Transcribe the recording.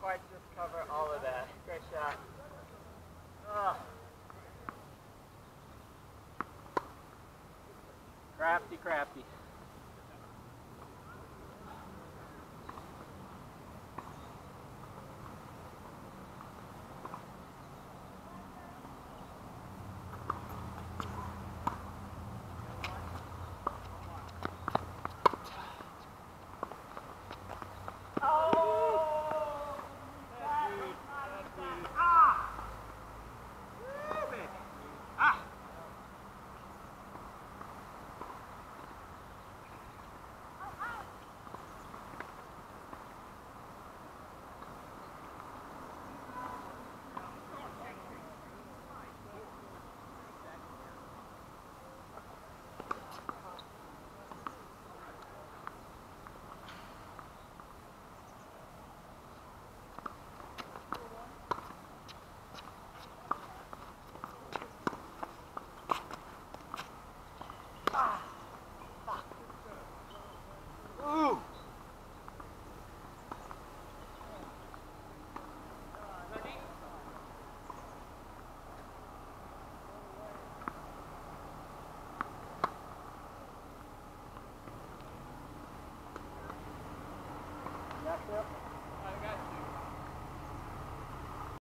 quite just cover all of that. Great shot. Oh. Crafty, crafty.